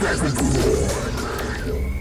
Dragon Lord.